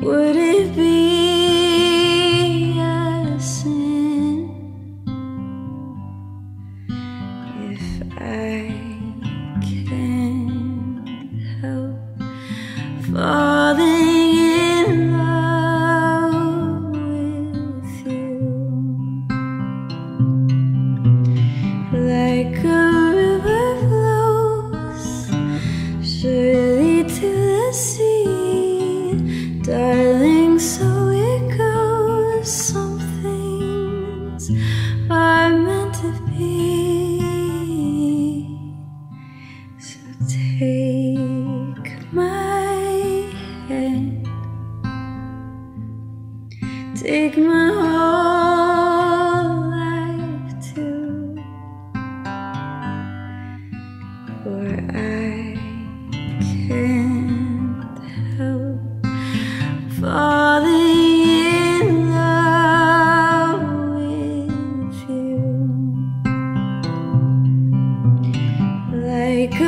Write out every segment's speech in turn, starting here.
Would it be a sin if I can't help take my whole life too. For I can't help falling in love with you. Like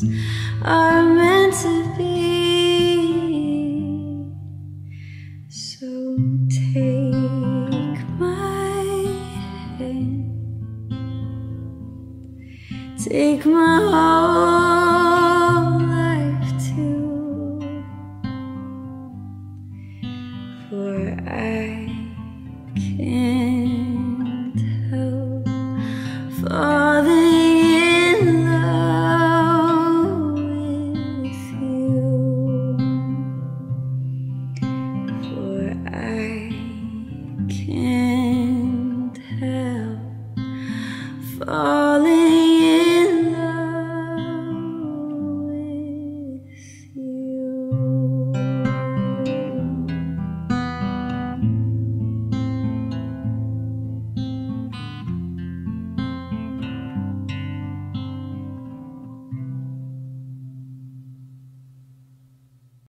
things are meant to be. So take my hand, take my whole